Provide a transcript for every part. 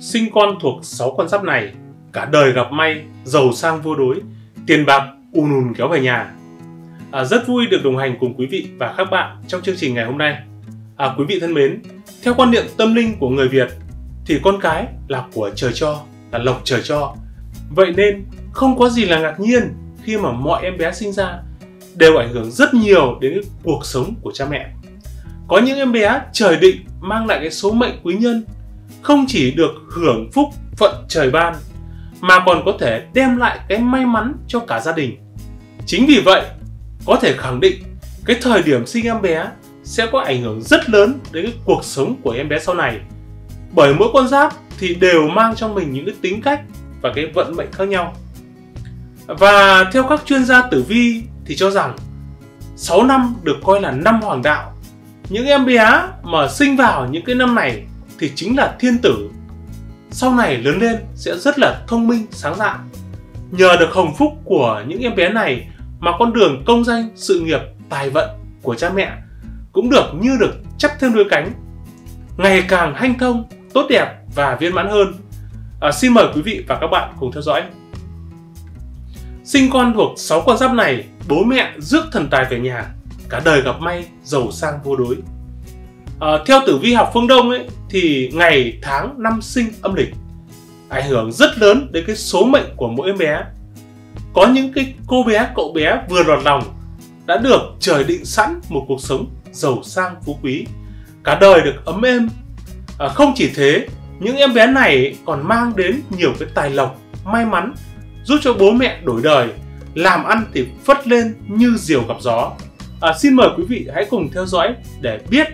Sinh con thuộc 6 con giáp này, cả đời gặp may, giàu sang vô đối, tiền bạc ùn ùn kéo về nhà. À, rất vui được đồng hành cùng quý vị và các bạn trong chương trình ngày hôm nay. À, quý vị thân mến, theo quan niệm tâm linh của người Việt thì con cái là của trời cho, là lộc trời cho. Vậy nên không có gì là ngạc nhiên khi mà mọi em bé sinh ra đều ảnh hưởng rất nhiều đến cuộc sống của cha mẹ. Có những em bé trời định mang lại cái số mệnh quý nhân không chỉ được hưởng phúc phận trời ban mà còn có thể đem lại cái may mắn cho cả gia đình. Chính vì vậy, có thể khẳng định cái thời điểm sinh em bé sẽ có ảnh hưởng rất lớn đến cái cuộc sống của em bé sau này. Bởi mỗi con giáp thì đều mang trong mình những cái tính cách và cái vận mệnh khác nhau. Và theo các chuyên gia tử vi thì cho rằng 6 năm được coi là năm hoàng đạo. Những em bé mà sinh vào những cái năm này thì chính là thiên tử. Sau này lớn lên sẽ rất là thông minh, sáng dạ. Nhờ được hồng phúc của những em bé này mà con đường công danh, sự nghiệp, tài vận của cha mẹ cũng được như được chắp thêm đôi cánh. Ngày càng hanh thông, tốt đẹp và viên mãn hơn. À, xin mời quý vị và các bạn cùng theo dõi. Sinh con thuộc 6 con giáp này, bố mẹ rước thần tài về nhà, cả đời gặp may, giàu sang vô đối. À, theo tử vi học phương Đông ấy thì ngày tháng năm sinh âm lịch ảnh hưởng rất lớn đến cái số mệnh của mỗi em bé. Có những cái cô bé, cậu bé vừa lọt lòng đã được trời định sẵn một cuộc sống giàu sang phú quý, cả đời được ấm êm. À, không chỉ thế, những em bé này còn mang đến nhiều cái tài lộc, may mắn giúp cho bố mẹ đổi đời, làm ăn thì phất lên như diều gặp gió. À, xin mời quý vị hãy cùng theo dõi để biết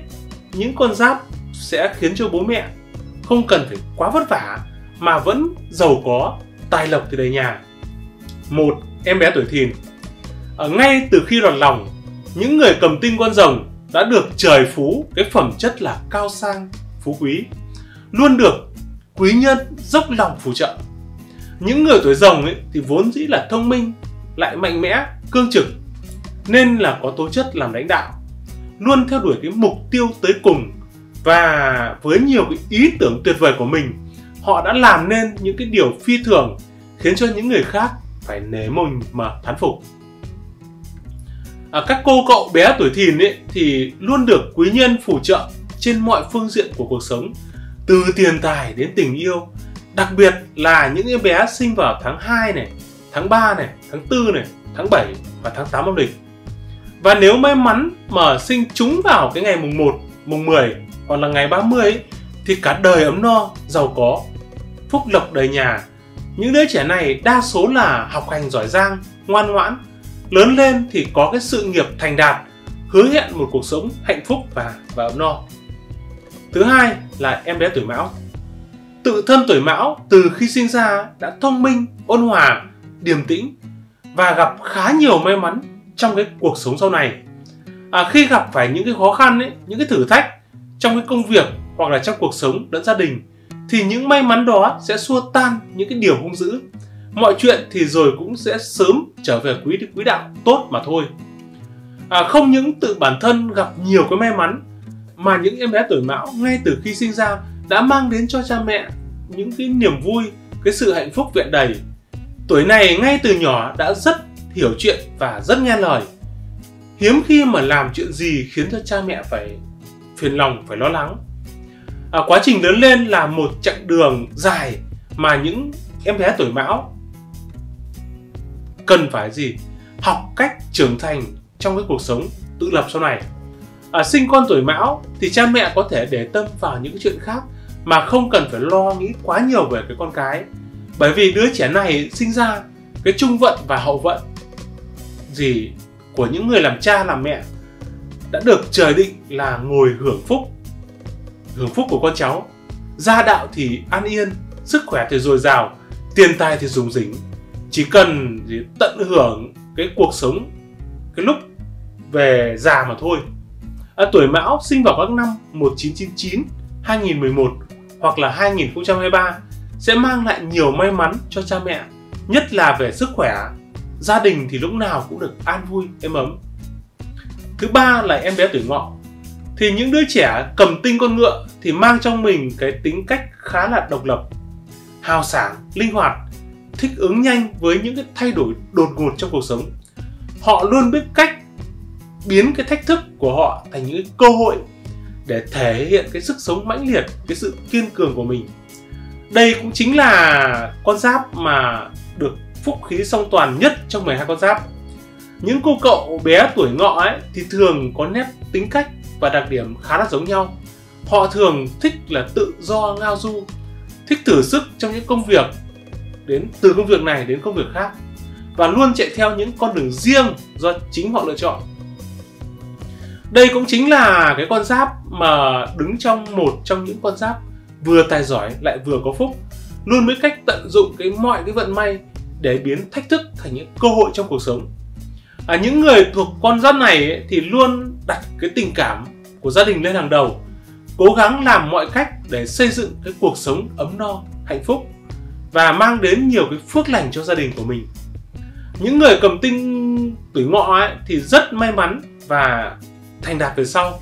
những con giáp sẽ khiến cho bố mẹ không cần phải quá vất vả mà vẫn giàu có, tài lộc từ đầy nhà. Một em bé tuổi thìn. Ở ngay từ khi lọt lòng, những người cầm tinh con rồng đã được trời phú cái phẩm chất là cao sang, phú quý, luôn được quý nhân dốc lòng phù trợ. Những người tuổi rồng ấy thì vốn dĩ là thông minh, lại mạnh mẽ, cương trực, nên là có tố chất làm lãnh đạo, luôn theo đuổi cái mục tiêu tới cùng và với nhiều cái ý tưởng tuyệt vời của mình, họ đã làm nên những cái điều phi thường khiến cho những người khác phải nể mình mà thán phục. À, các cô cậu bé tuổi thìn ấy thì luôn được quý nhân phù trợ trên mọi phương diện của cuộc sống, từ tiền tài đến tình yêu, đặc biệt là những em bé sinh vào tháng 2 này, tháng 3 này, tháng 4 này, tháng 7 và tháng 8 âm lịch. Và nếu may mắn mà sinh trúng vào cái ngày mùng 1, mùng 10 hoặc là ngày 30 ấy, thì cả đời ấm no, giàu có, phúc lộc đầy nhà. Những đứa trẻ này đa số là học hành giỏi giang, ngoan ngoãn, lớn lên thì có cái sự nghiệp thành đạt, hứa hẹn một cuộc sống hạnh phúc và và ấm no. Thứ hai là em bé tuổi Mão. Tự thân tuổi Mão từ khi sinh ra đã thông minh, ôn hòa, điềm tĩnh và gặp khá nhiều may mắn trong cái cuộc sống sau này. À, khi gặp phải những cái khó khăn ấy, những cái thử thách trong cái công việc hoặc là trong cuộc sống lẫn gia đình thì những may mắn đó sẽ xua tan những cái điều hung dữ. Mọi chuyện thì rồi cũng sẽ sớm trở về quý quý đạo tốt mà thôi. À, không những tự bản thân gặp nhiều cái may mắn mà những em bé tuổi mão ngay từ khi sinh ra đã mang đến cho cha mẹ những cái niềm vui cái sự hạnh phúc vẹn đầy. Tuổi này ngay từ nhỏ đã rất hiểu chuyện và rất nghe lời. Hiếm khi mà làm chuyện gì khiến cho cha mẹ phải phiền lòng phải lo lắng. À, quá trình lớn lên là một chặng đường dài mà những em bé tuổi mão cần phải gì? Học cách trưởng thành trong cái cuộc sống tự lập sau này. À, sinh con tuổi mão thì cha mẹ có thể để tâm vào những chuyện khác mà không cần phải lo nghĩ quá nhiều về cái con cái. Bởi vì đứa trẻ này sinh ra cái trung vận và hậu vận gì của những người làm cha làm mẹ đã được trời định là ngồi hưởng phúc hưởng phúc của con cháu. Gia đạo thì an yên sức khỏe thì dồi dào tiền tài thì dùng dính chỉ cần tận hưởng cái cuộc sống cái lúc về già mà thôi. À, tuổi mão sinh vào các năm 1999 2011 hoặc là 2023 sẽ mang lại nhiều may mắn cho cha mẹ nhất là về sức khỏe gia đình thì lúc nào cũng được an vui êm ấm thứ ba là em bé tuổi ngọ thì những đứa trẻ cầm tinh con ngựa thì mang trong mình cái tính cách khá là độc lập hào sảng, linh hoạt, thích ứng nhanh với những cái thay đổi đột ngột trong cuộc sống. Họ luôn biết cách biến cái thách thức của họ thành những cơ hội để thể hiện cái sức sống mãnh liệt, cái sự kiên cường của mình. Đây cũng chính là con giáp mà được phúc khí song toàn nhất trong 12 con giáp. Những cô cậu bé tuổi ngọ ấy thì thường có nét tính cách và đặc điểm khá là giống nhau. Họ thường thích là tự do ngao du, thích thử sức trong những công việc đến từ công việc này đến công việc khác và luôn chạy theo những con đường riêng do chính họ lựa chọn. Đây cũng chính là cái con giáp mà đứng trong một trong những con giáp vừa tài giỏi lại vừa có phúc, luôn biết cách tận dụng cái mọi cái vận may để biến thách thức thành những cơ hội trong cuộc sống. À, những người thuộc con giáp này ấy, thì luôn đặt cái tình cảm của gia đình lên hàng đầu, cố gắng làm mọi cách để xây dựng cái cuộc sống ấm no, hạnh phúc và mang đến nhiều cái phước lành cho gia đình của mình. Những người cầm tinh tuổi ngọ ấy, thì rất may mắn và thành đạt về sau.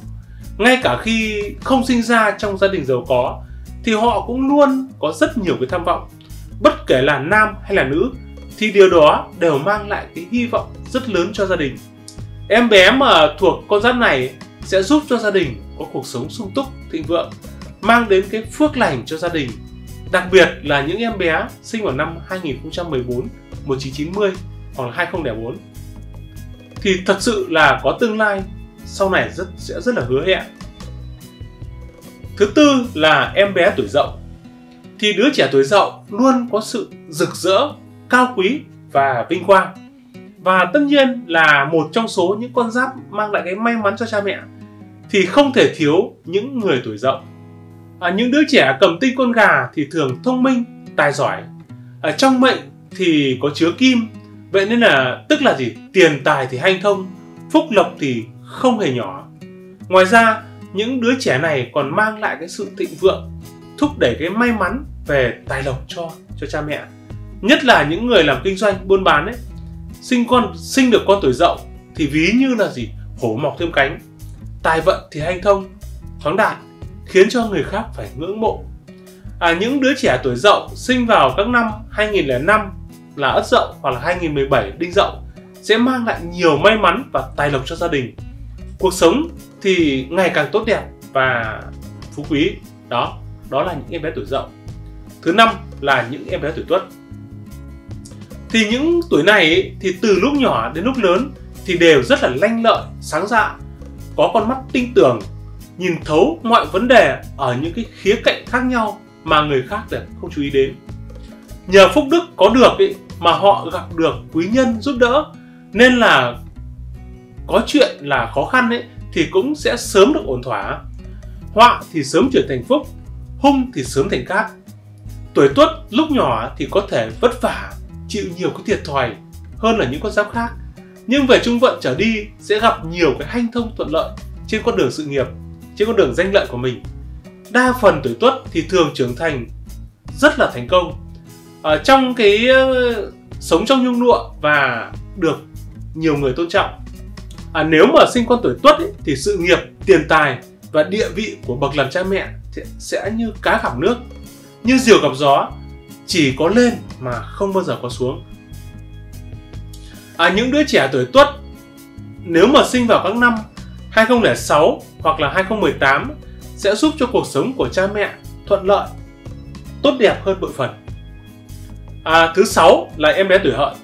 Ngay cả khi không sinh ra trong gia đình giàu có thì họ cũng luôn có rất nhiều cái tham vọng. Bất kể là nam hay là nữ thì điều đó đều mang lại cái hy vọng rất lớn cho gia đình. Em bé mà thuộc con giáp này sẽ giúp cho gia đình có cuộc sống sung túc, thịnh vượng, mang đến cái phước lành cho gia đình. Đặc biệt là những em bé sinh vào năm 2014, 1990 hoặc là 2004 thì thật sự là có tương lai sau này rất sẽ rất là hứa hẹn. Thứ tư là em bé tuổi dậu. Thì đứa trẻ tuổi dậu luôn có sự rực rỡ, cao quý và vinh quang. Và tất nhiên là một trong số những con giáp mang lại cái may mắn cho cha mẹ thì không thể thiếu những người tuổi dậu. À, những đứa trẻ cầm tinh con gà thì thường thông minh, tài giỏi. Ở trong mệnh thì có chứa kim, vậy nên là tức là gì? Tiền tài thì hanh thông, phúc lộc thì không hề nhỏ. Ngoài ra, những đứa trẻ này còn mang lại cái sự thịnh vượng, thúc đẩy cái may mắn về tài lộc cho cho cha mẹ. Nhất là những người làm kinh doanh buôn bán ấy, sinh con sinh được con tuổi dậu thì ví như là gì? Hổ mọc thêm cánh. Tài vận thì hanh thông, thoáng đạt, khiến cho người khác phải ngưỡng mộ. À, những đứa trẻ tuổi dậu sinh vào các năm 2005 là Ất Dậu hoặc là 2017 Đinh Dậu sẽ mang lại nhiều may mắn và tài lộc cho gia đình cuộc sống thì ngày càng tốt đẹp và phú quý đó đó là những em bé tuổi dậu thứ năm là những em bé tuổi tuất thì những tuổi này ấy, thì từ lúc nhỏ đến lúc lớn thì đều rất là lanh lợi sáng dạ có con mắt tinh tường nhìn thấu mọi vấn đề ở những cái khía cạnh khác nhau mà người khác đều không chú ý đến nhờ phúc đức có được ấy, mà họ gặp được quý nhân giúp đỡ nên là có chuyện là khó khăn ấy thì cũng sẽ sớm được ổn thỏa. Họa thì sớm chuyển thành phúc, hung thì sớm thành cát. Tuổi tuất lúc nhỏ thì có thể vất vả, chịu nhiều cái thiệt thòi hơn là những con giáp khác. Nhưng về trung vận trở đi sẽ gặp nhiều cái hanh thông thuận lợi trên con đường sự nghiệp, trên con đường danh lợi của mình. Đa phần tuổi tuất thì thường trưởng thành rất là thành công. Ở trong cái ờ, sống trong nhung lụa và được nhiều người tôn trọng à, nếu mà sinh con tuổi tuất ấy, thì sự nghiệp tiền tài và địa vị của bậc làm cha mẹ sẽ như cá gặp nước như diều gặp gió chỉ có lên mà không bao giờ có xuống. À, những đứa trẻ tuổi tuất nếu mà sinh vào các năm 2006 hoặc là 2018 sẽ giúp cho cuộc sống của cha mẹ thuận lợi tốt đẹp hơn bội phần. À, thứ sáu là em bé tuổi hợi.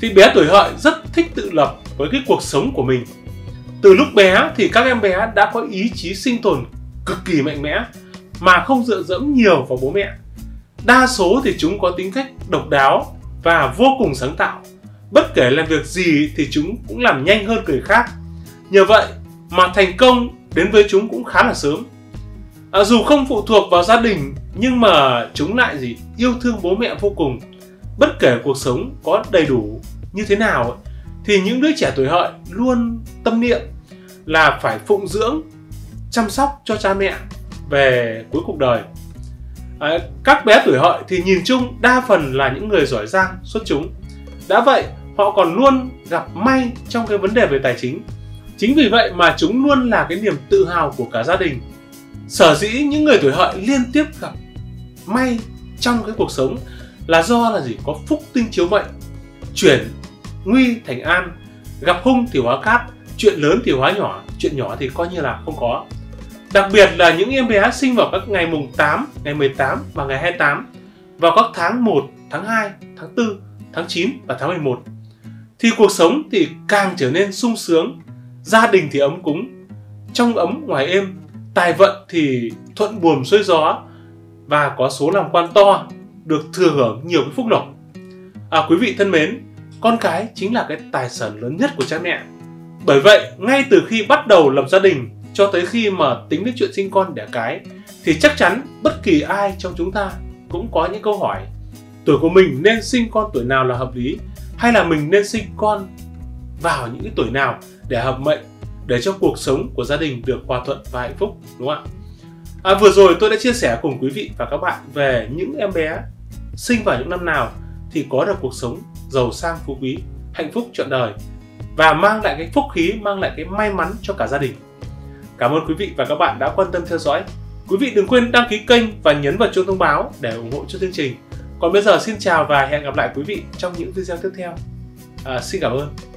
Thì bé tuổi hợi rất thích tự lập với cái cuộc sống của mình. Từ lúc bé thì các em bé đã có ý chí sinh tồn cực kỳ mạnh mẽ mà không dựa dẫm nhiều vào bố mẹ. Đa số thì chúng có tính cách độc đáo và vô cùng sáng tạo. Bất kể làm việc gì thì chúng cũng làm nhanh hơn người khác. Nhờ vậy mà thành công đến với chúng cũng khá là sớm. À, dù không phụ thuộc vào gia đình nhưng mà chúng lại gì yêu thương bố mẹ vô cùng. Bất kể cuộc sống có đầy đủ như thế nào ấy, thì những đứa trẻ tuổi hợi luôn tâm niệm là phải phụng dưỡng chăm sóc cho cha mẹ về cuối cuộc đời. À, các bé tuổi hợi thì nhìn chung đa phần là những người giỏi giang xuất chúng. Đã vậy họ còn luôn gặp may trong cái vấn đề về tài chính. Chính vì vậy mà chúng luôn là cái niềm tự hào của cả gia đình. Sở dĩ những người tuổi hợi liên tiếp gặp may trong cái cuộc sống là do là gì? Có phúc tinh chiếu mệnh chuyển nguy thành an gặp hung thì hóa cát chuyện lớn thì hóa nhỏ chuyện nhỏ thì coi như là không có đặc biệt là những em bé sinh vào các ngày mùng 8, ngày 18 và ngày 28 vào các tháng 1, tháng 2, tháng 4, tháng 9 và tháng 11 thì cuộc sống thì càng trở nên sung sướng gia đình thì ấm cúng. Trong ấm ngoài êm tài vận thì thuận buồm xuôi gió và có số làm quan to được thừa hưởng nhiều cái phúc lộc. À quý vị thân mến con cái chính là cái tài sản lớn nhất của cha mẹ. Bởi vậy ngay từ khi bắt đầu lập gia đình cho tới khi mà tính đến chuyện sinh con đẻ cái thì chắc chắn bất kỳ ai trong chúng ta cũng có những câu hỏi tuổi của mình nên sinh con tuổi nào là hợp lý? Hay là mình nên sinh con vào những cái tuổi nào để hợp mệnh để cho cuộc sống của gia đình được hòa thuận và hạnh phúc? Đúng không ạ? À, vừa rồi tôi đã chia sẻ cùng quý vị và các bạn về những em bé sinh vào những năm nào thì có được cuộc sống giàu sang phú quý hạnh phúc trọn đời và mang lại cái phúc khí mang lại cái may mắn cho cả gia đình cảm ơn quý vị và các bạn đã quan tâm theo dõi. Quý vị đừng quên đăng ký kênh và nhấn vào chuông thông báo để ủng hộ cho chương trình. Còn bây giờ xin chào và hẹn gặp lại quý vị trong những video tiếp theo. À, xin cảm ơn.